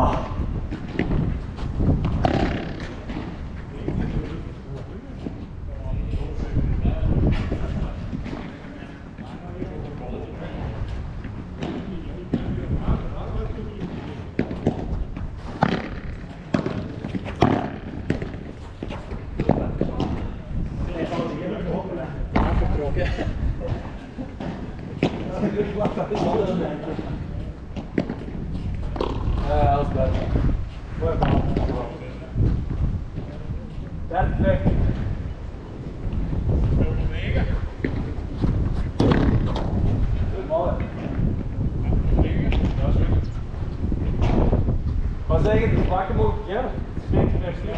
Ja, Wat zeg je, de vlakken mogen ja? Spreek je naar stil.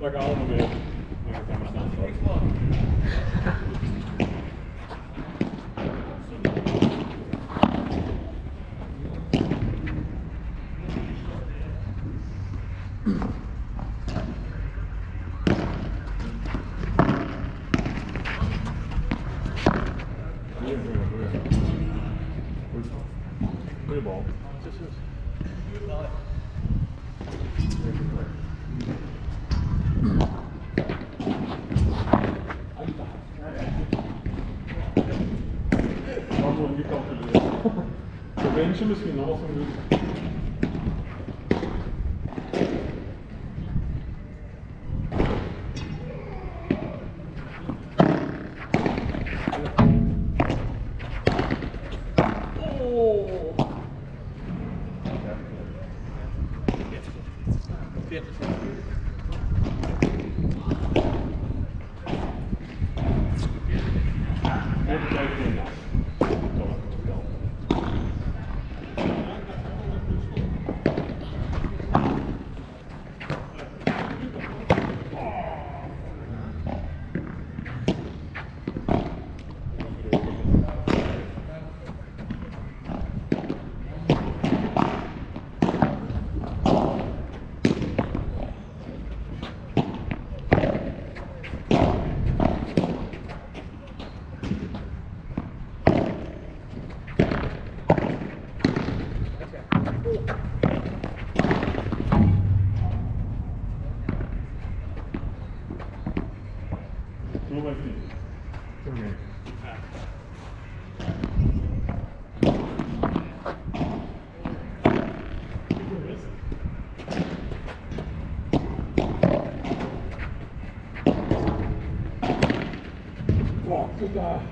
Daar gaan we weer. Goeie bal. Dat wordt gecalculeerd. Een beentje misschien, dat was een goed. Even Yeah.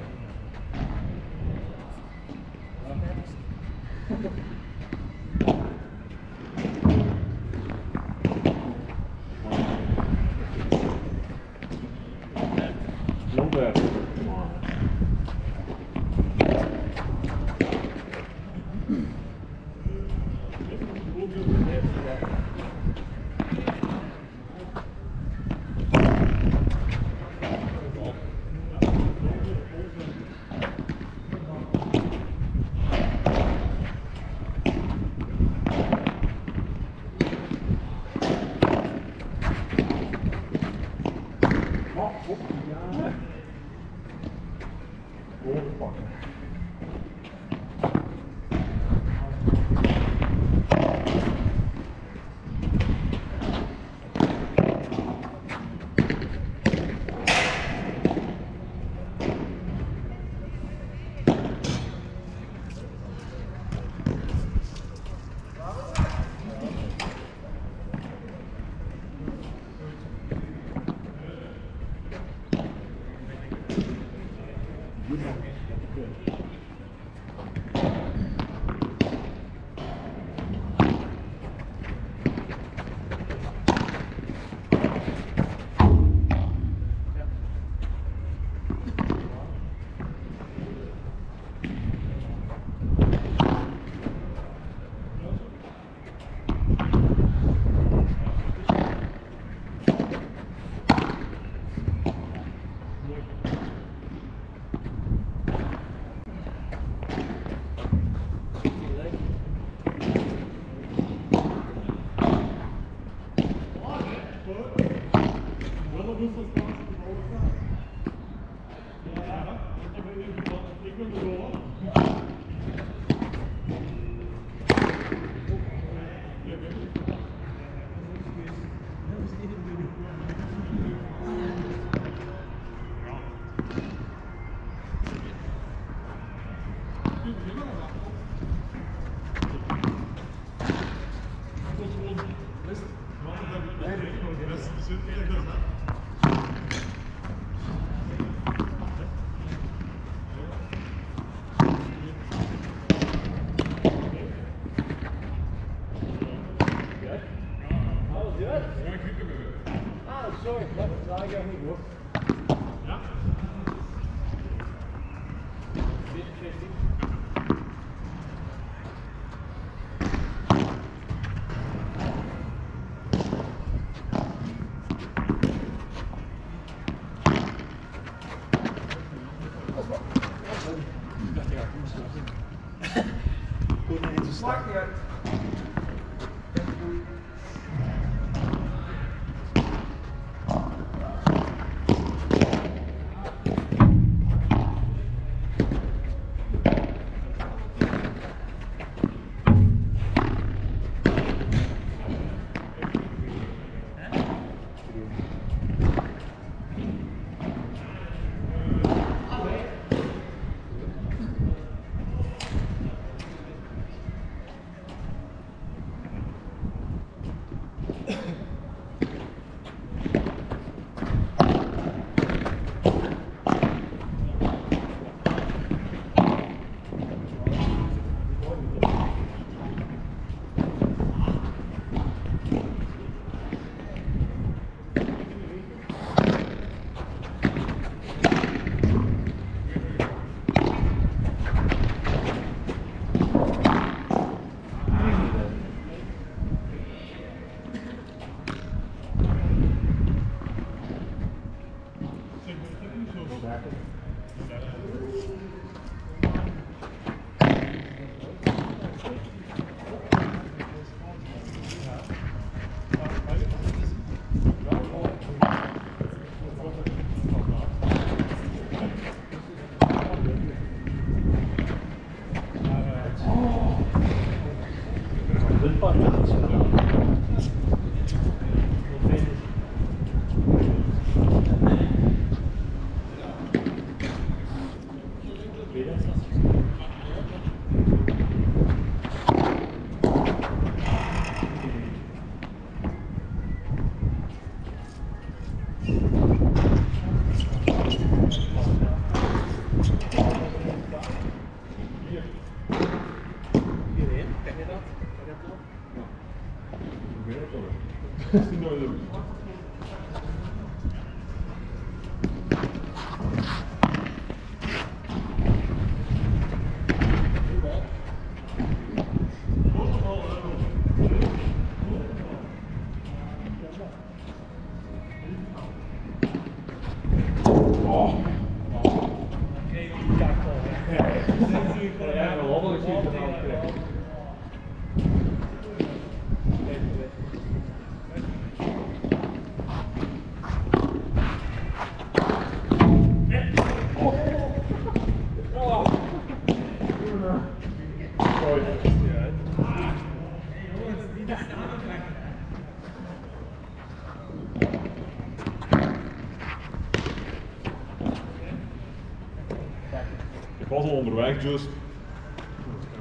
Onderweg, just.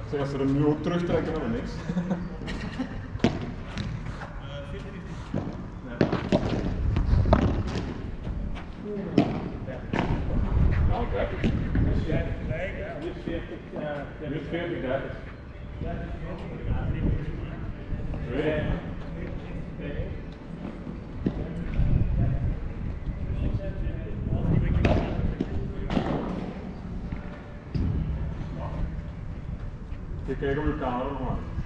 Zijn ze er nu ook terugtrekken naar niks? Nou, kijk. Dit is 40, Nu is 40, 30. Weet je? Ik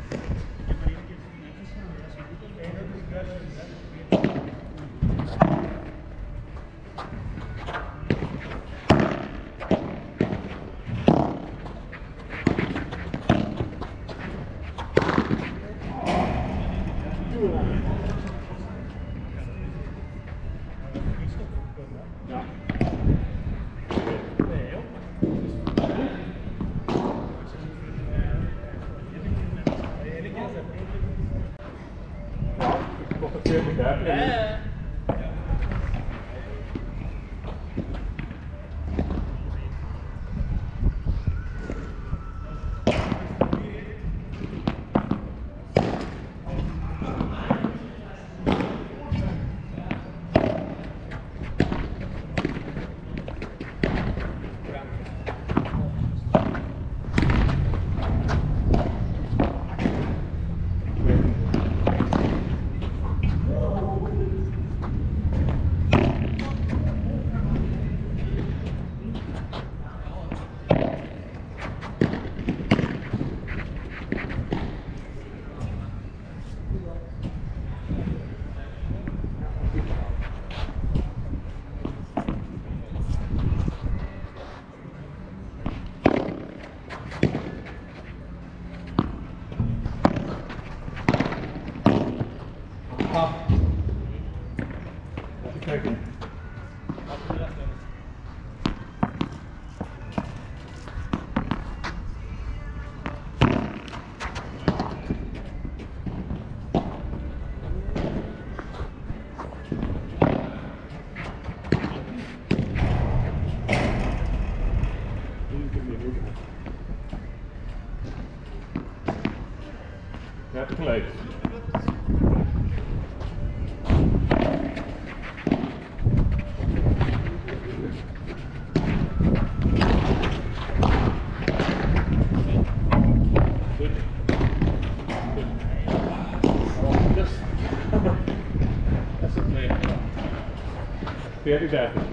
40, 30. Maar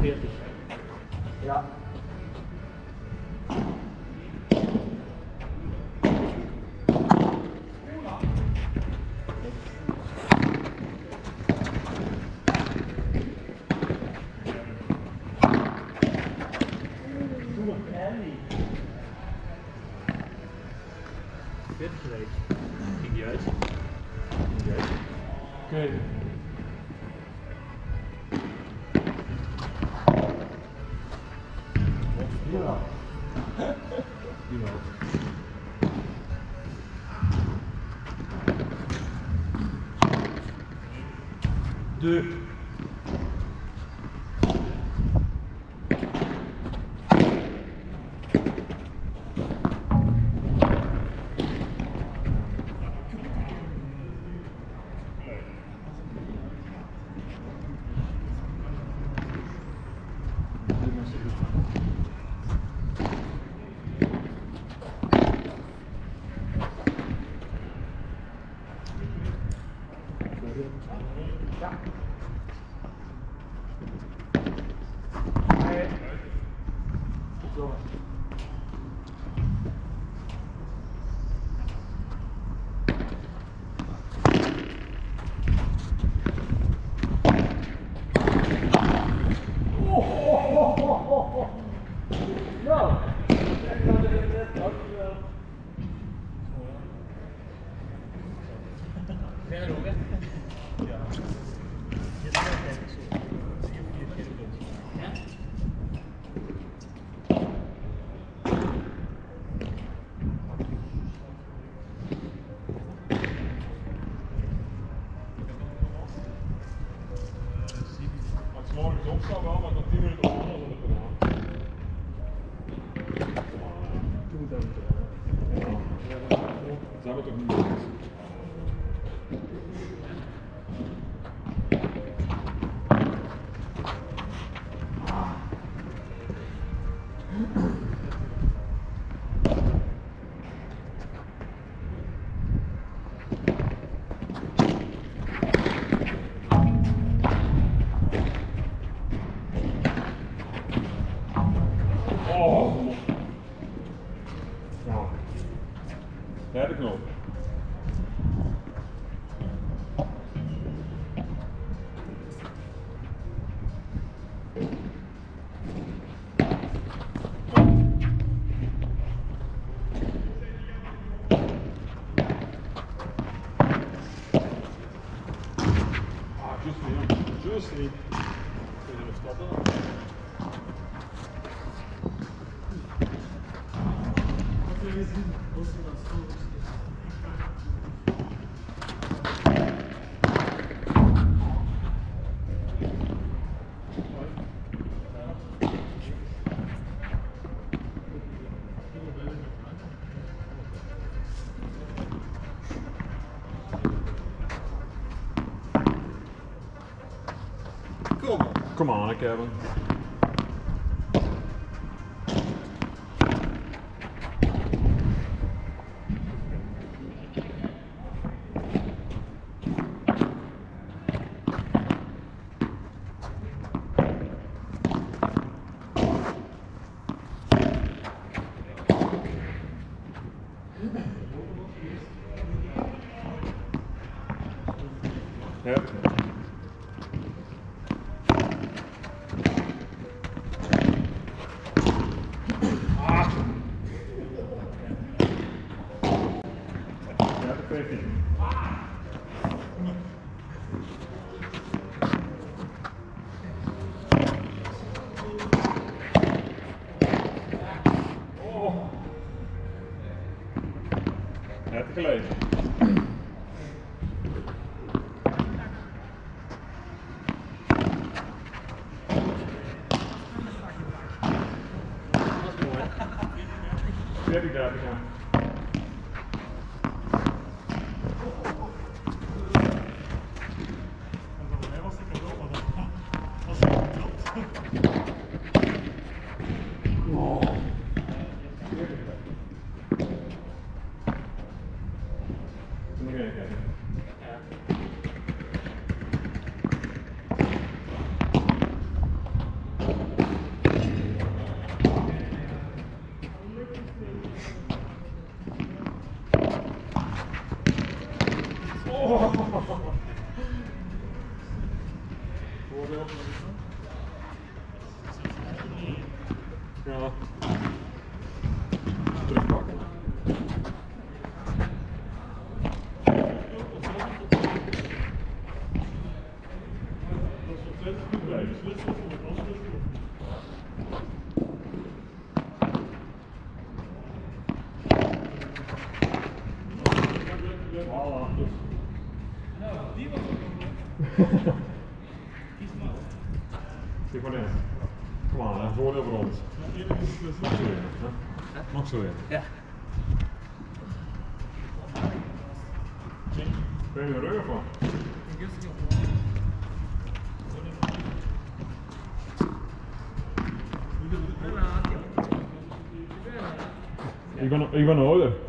fertig. Ja. De. harmonica. Look at it again. Yeah. even older.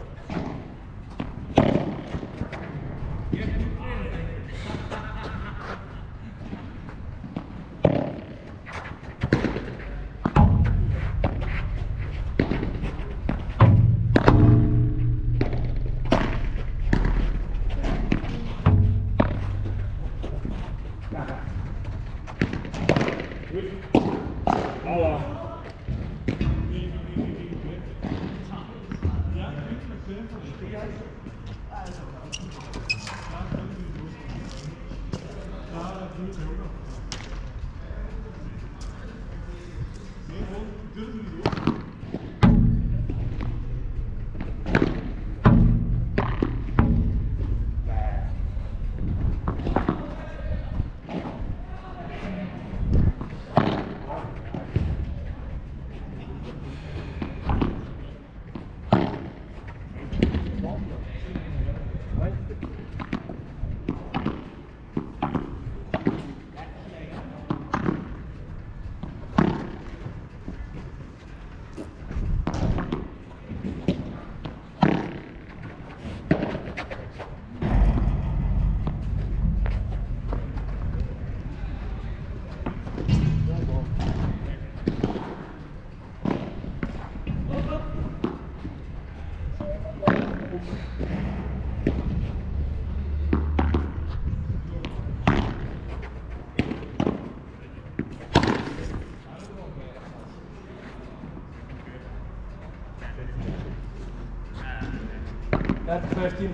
13,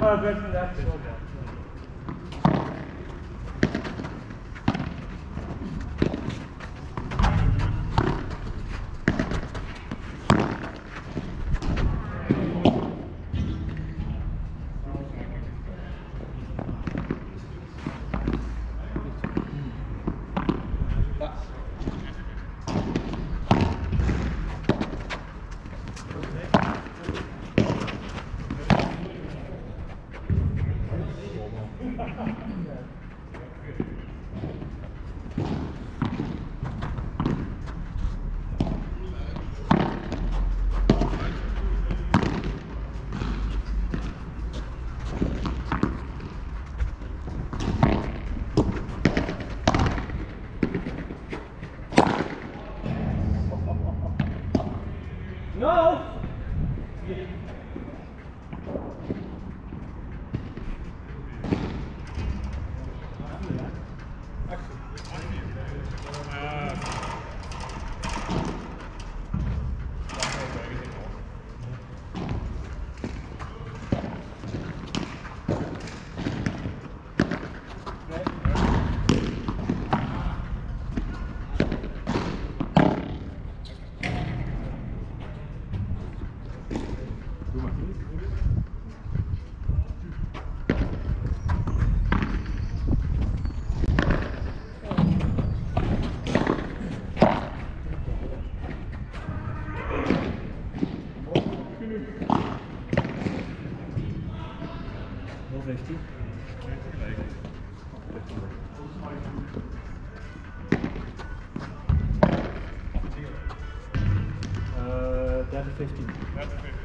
oh, version actually. Uh, 30, 15.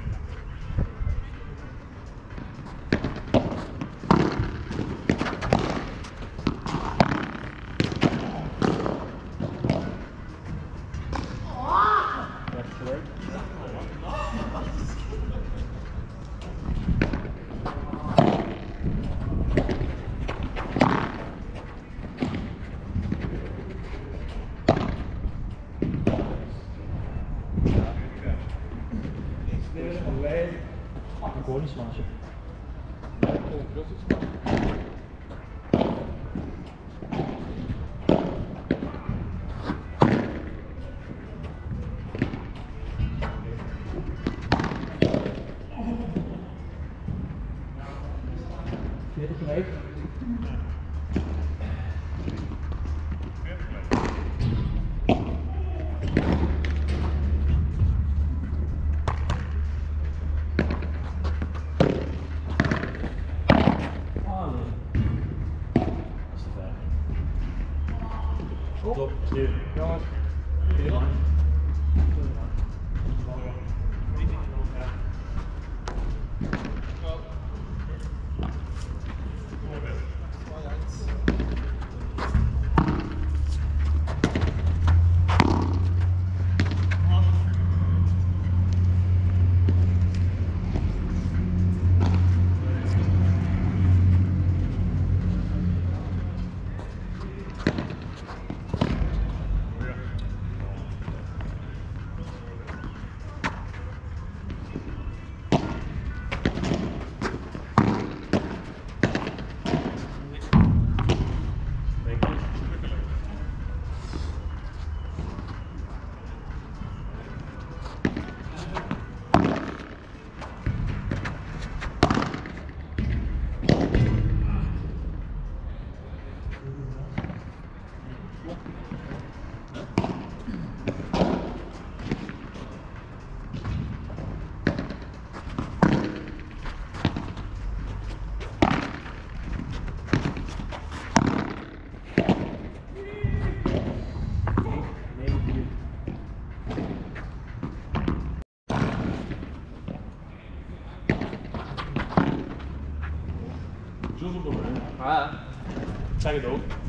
Zeg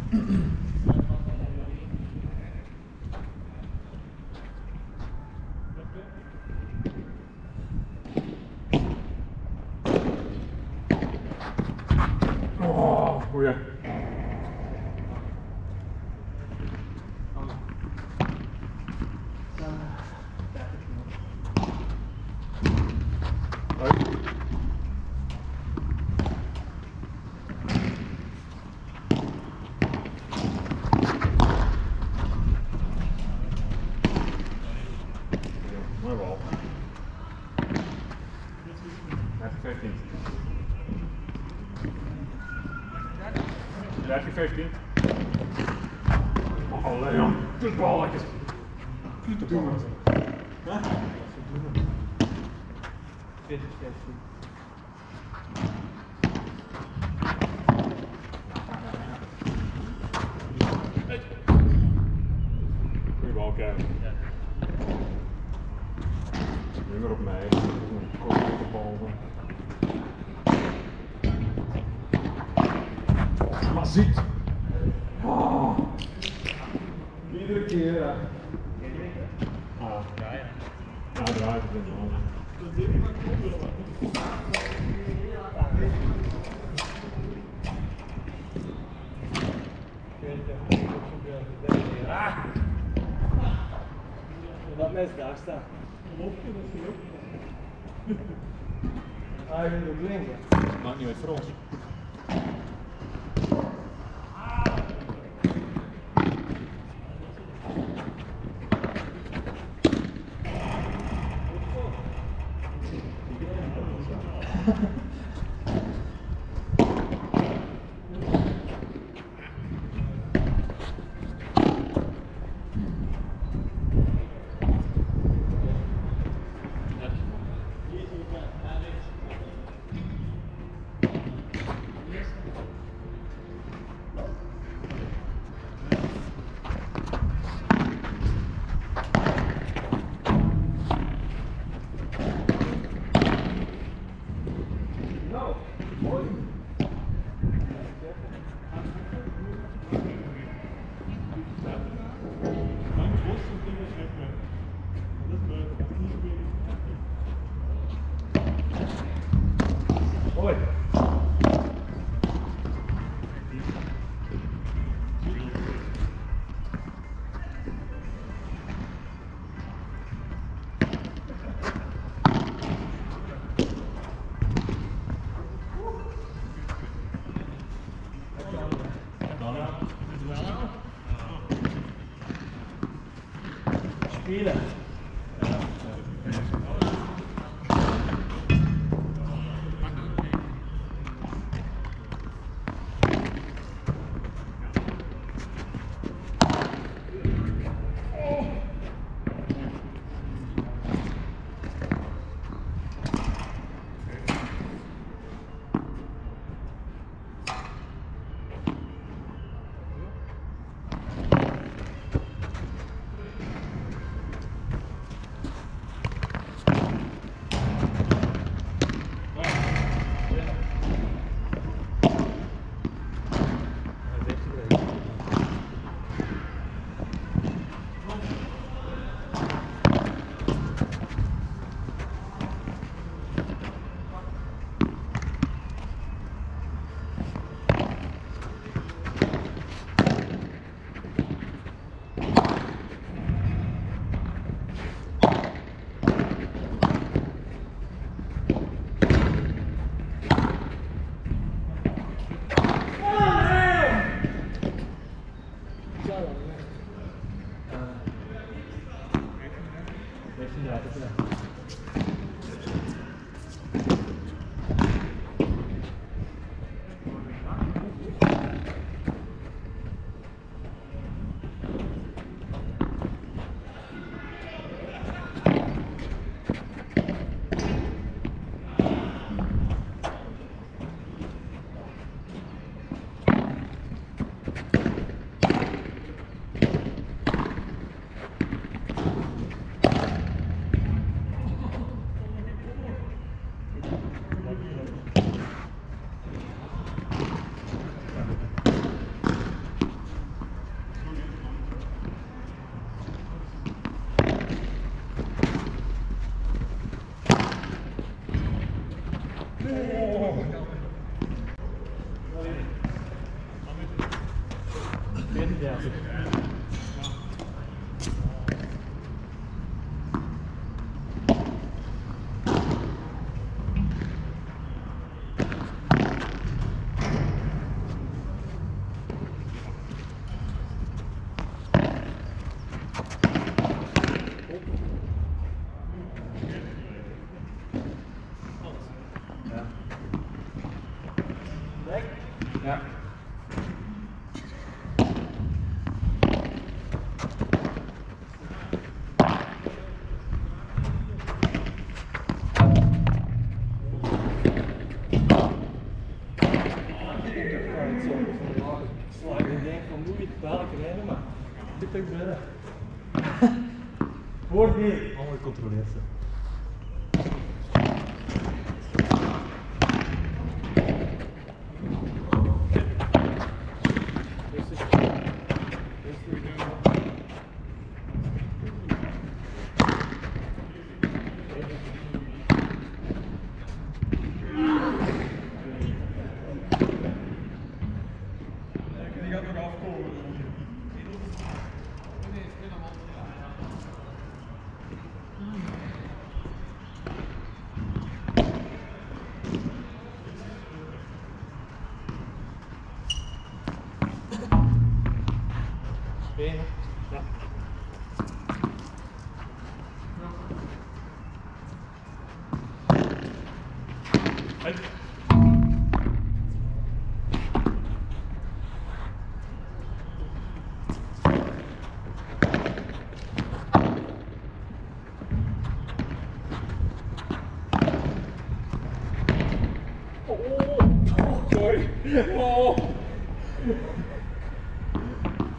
Sorry. Oh.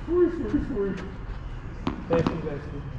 Fui, fui, fui. Desce, desce.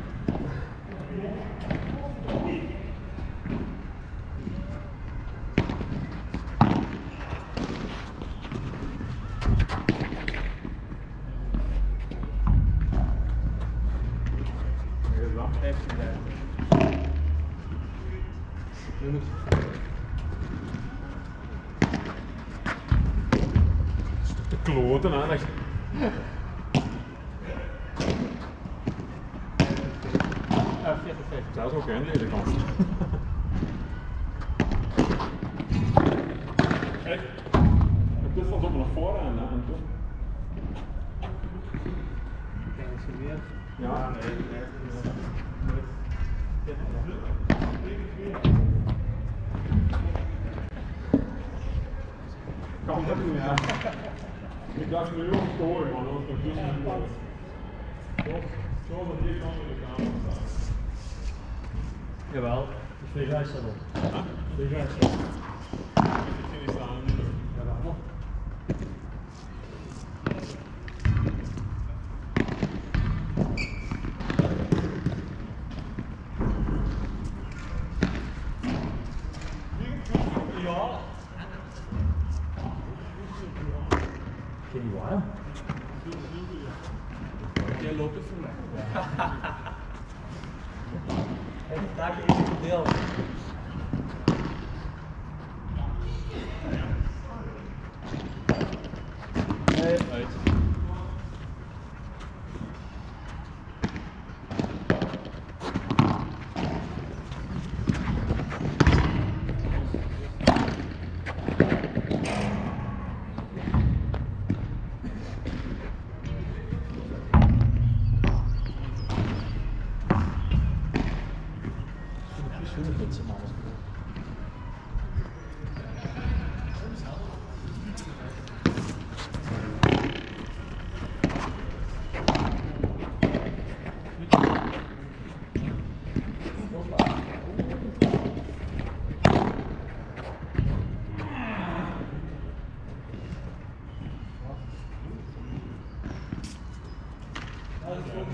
Yeah.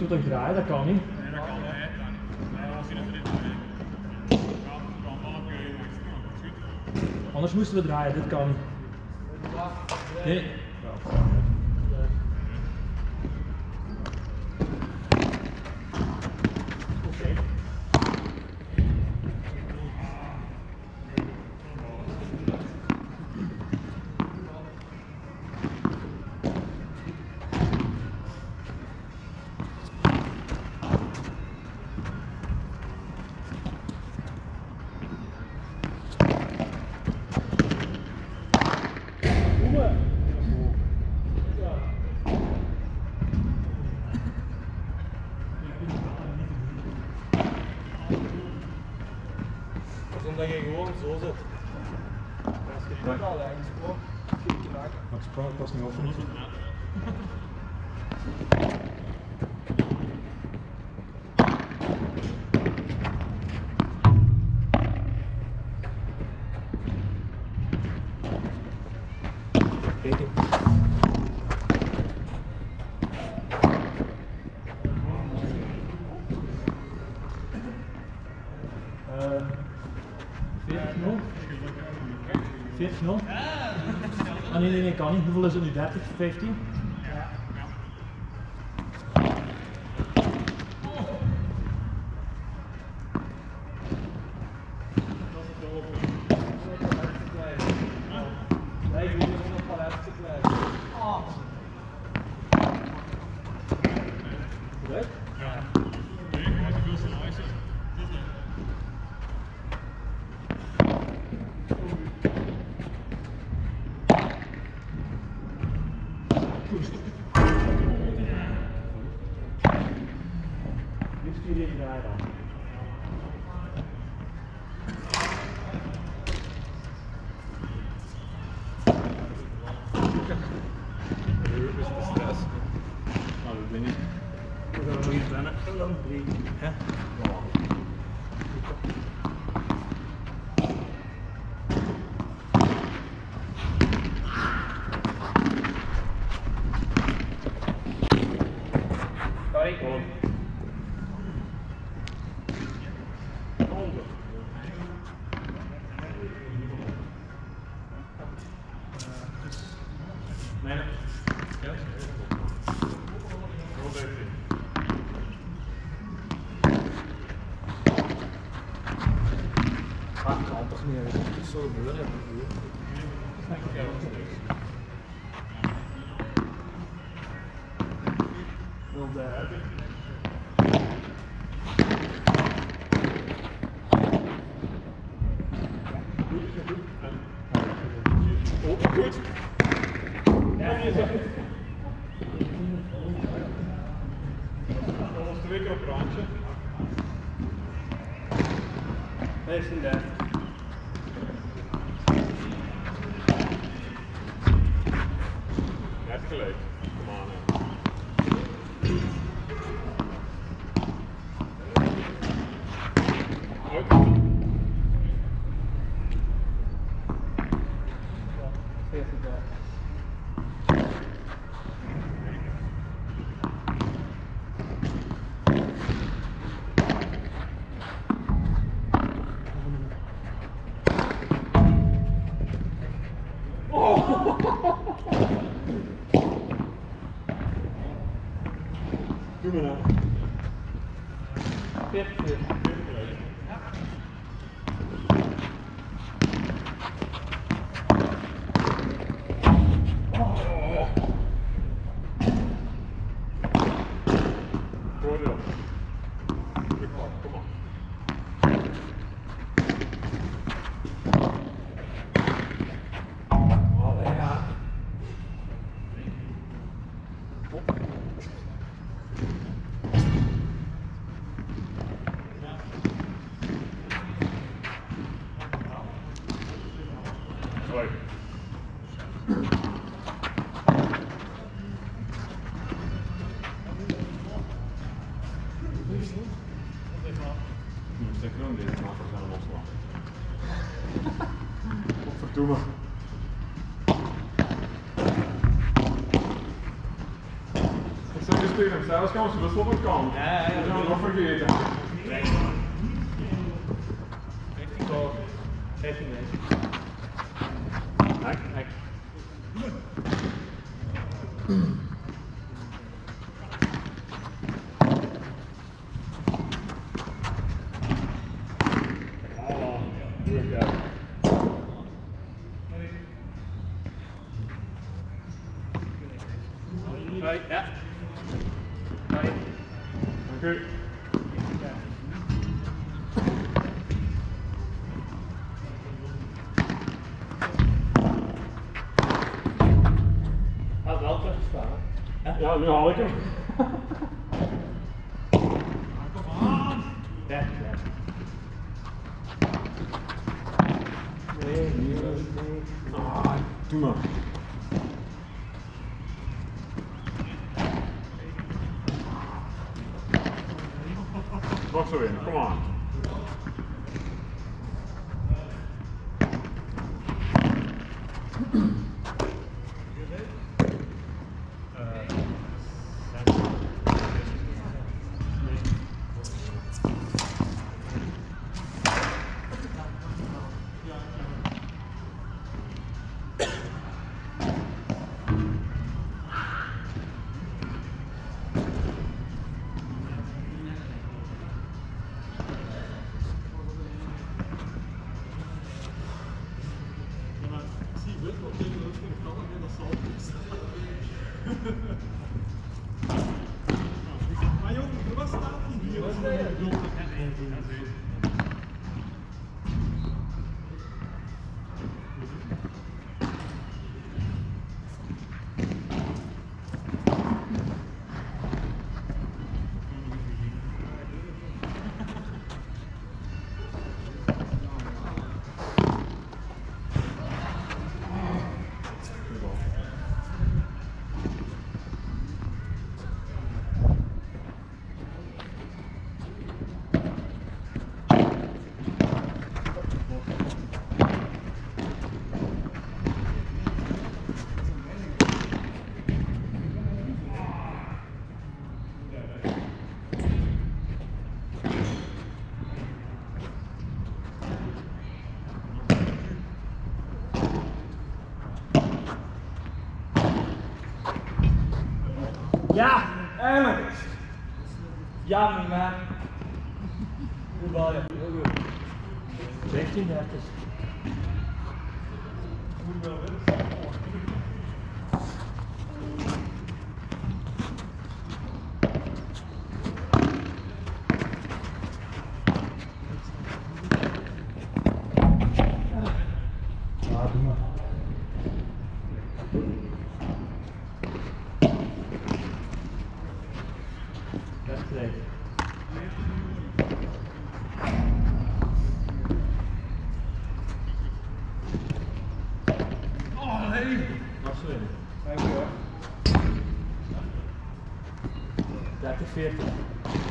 moeten we toch draaien? Dat kan niet. Nee, dat kan niet. Anders moesten we draaien, dit kan niet. 40 0 Ah nee, nee, nee, kan niet. Hoeveel is het nu? 30, 15? tegen zei, als kan ze best op kan. Ja, ja, ja. Also in. Come on. Seite 4.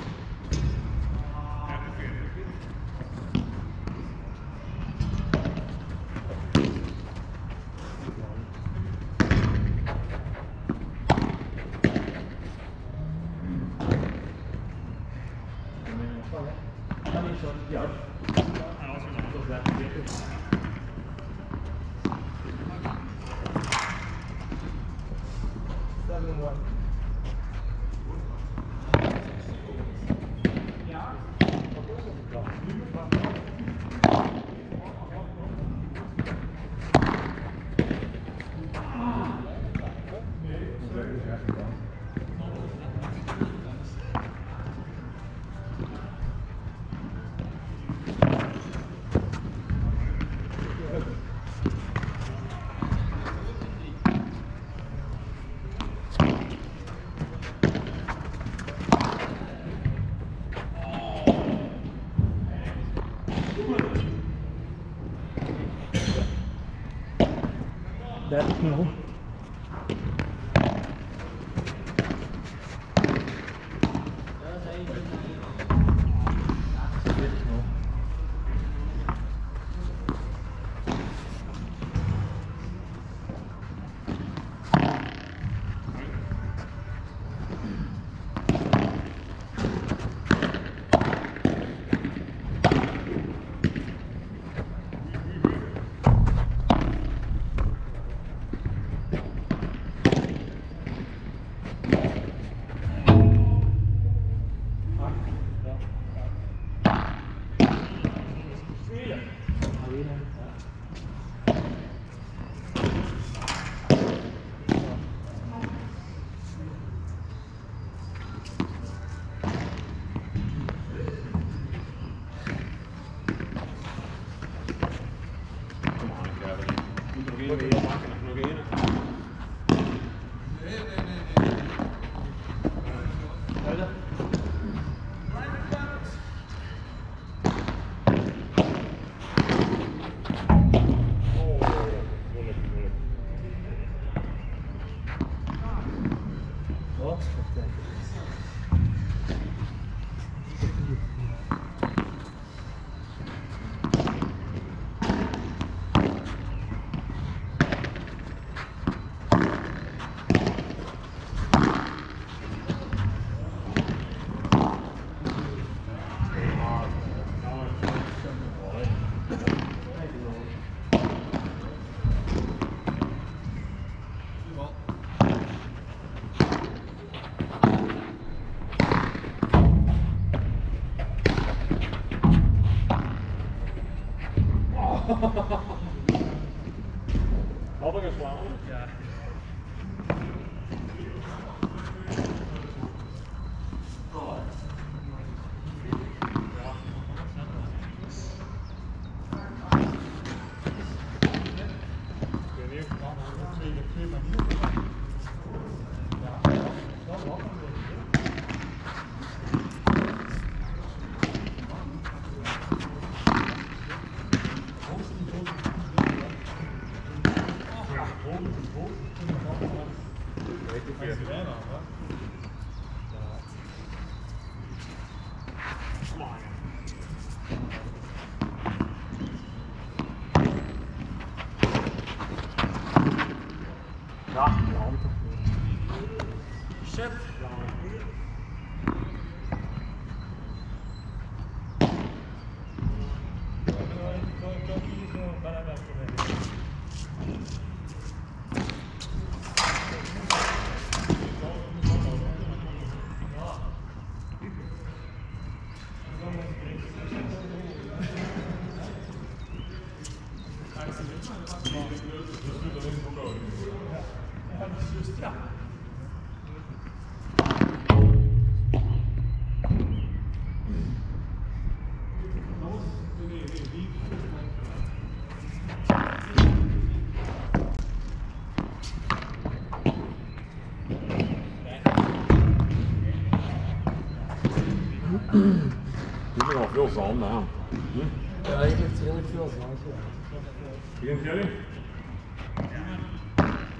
Wat?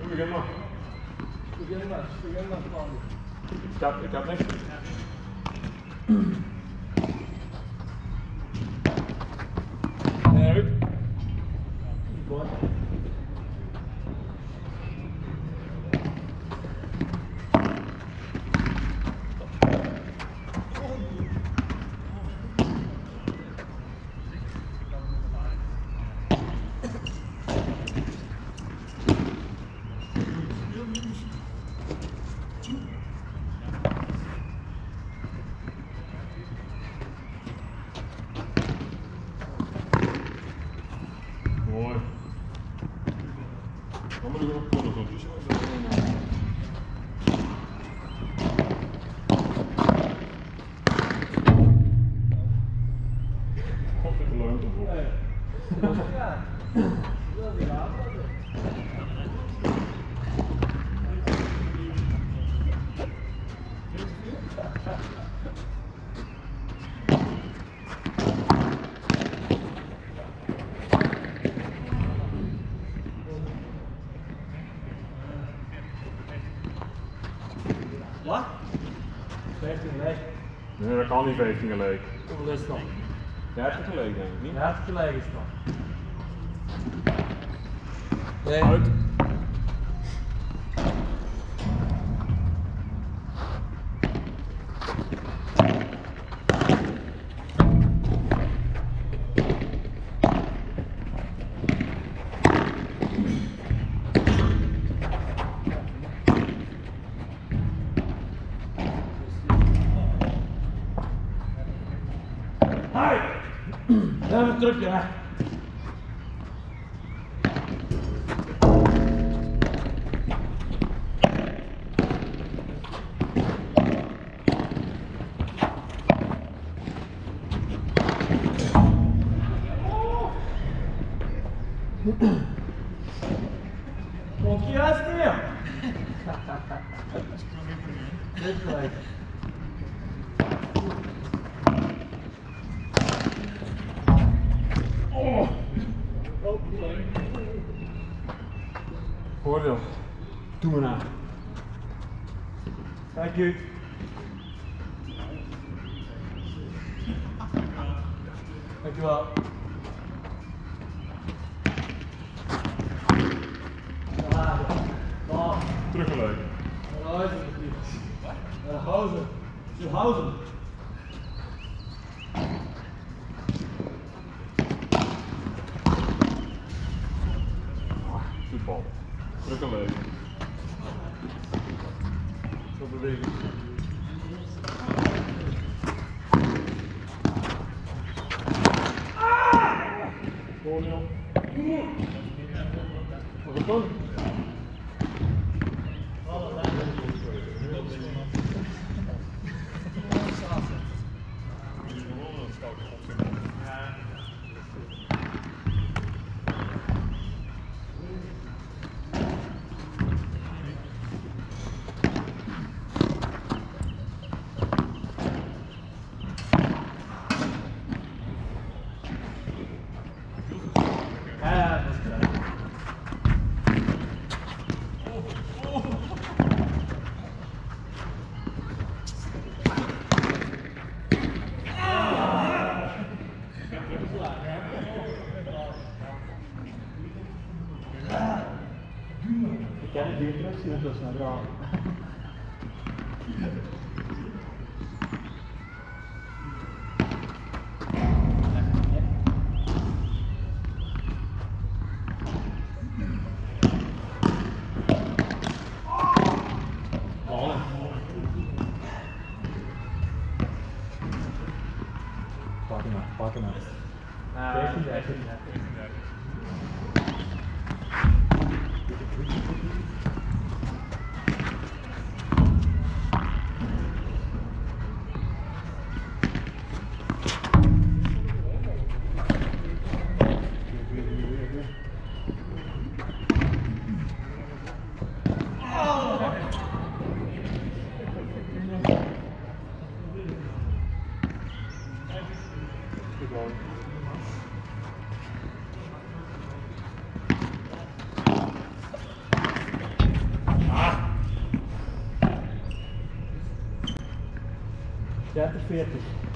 Hoe begin maar? Begin maar, begin maar Paul. Ik heb, ik heb niks. kan niet Wevingerleek. Hoeveel is dan? 30 leuk denk ik niet. 30 leuk is het dan. Nee. Voordeel. Doe maar na. Thank you. Dankjewel. Teruggeleid. Housen. Housen. fetos.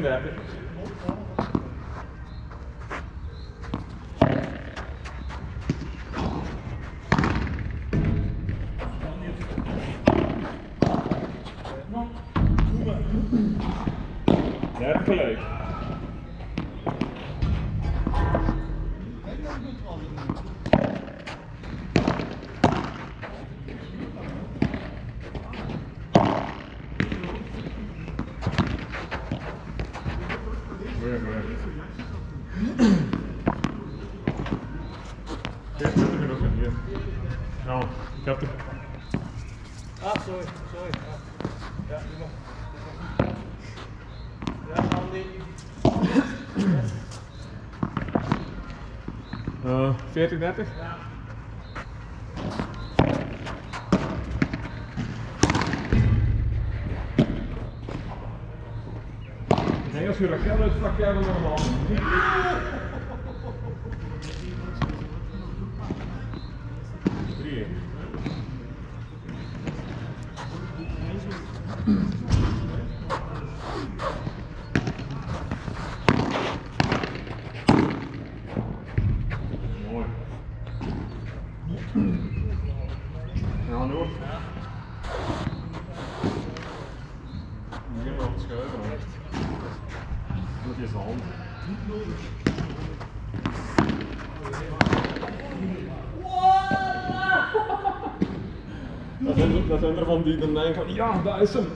nothing to. 40, 30? Ja. Nee, als je uit uitvlakt, jij dan normaal. van die dan denken van ja, dat is hem.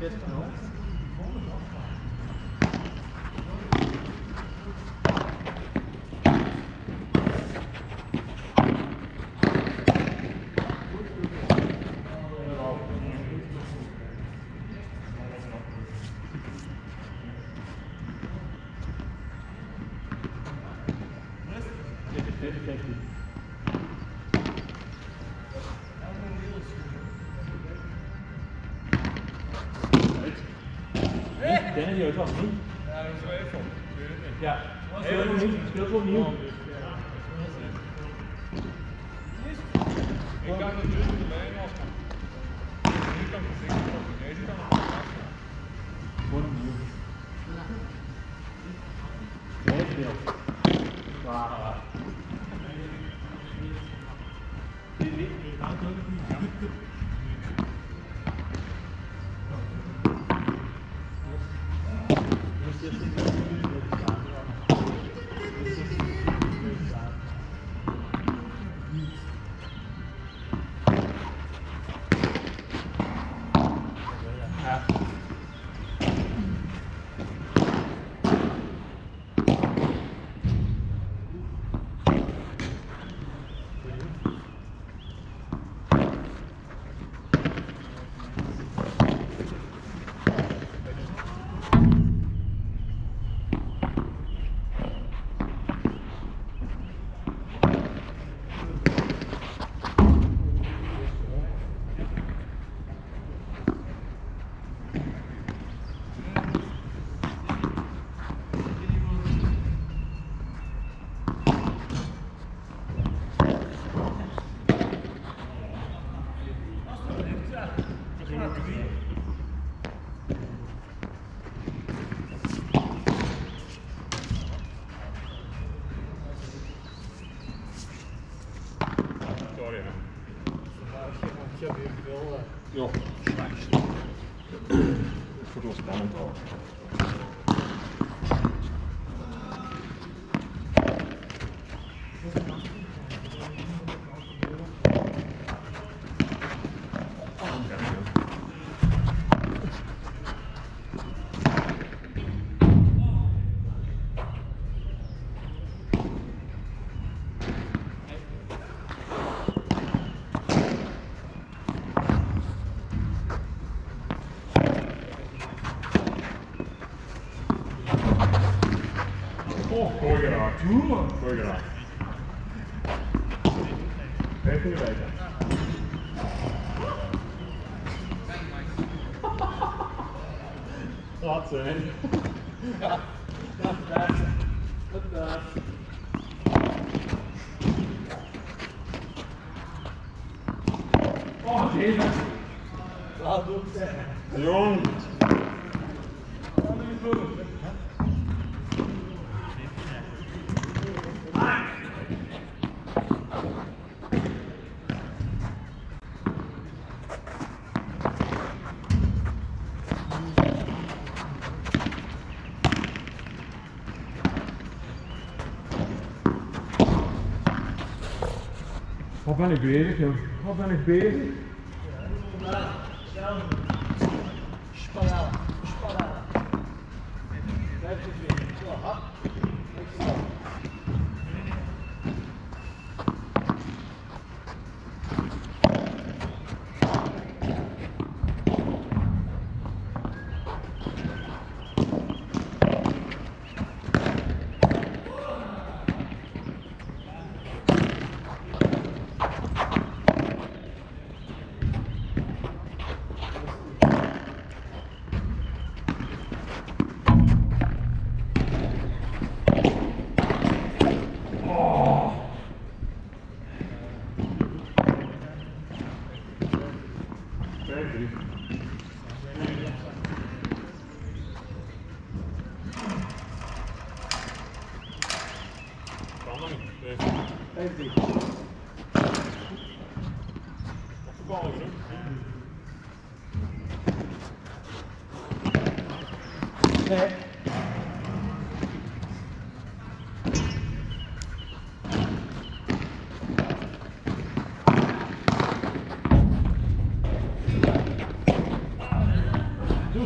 Just no. was? Ja, dat is wel even. ben ik bezig, joh. Wat ben ik bezig?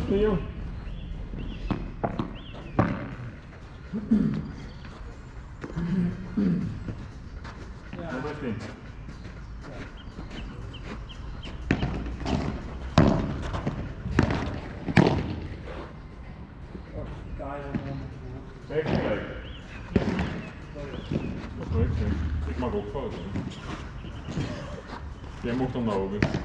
stil. Ja. Ik mag ook foto's. Jij mocht dan nou weer.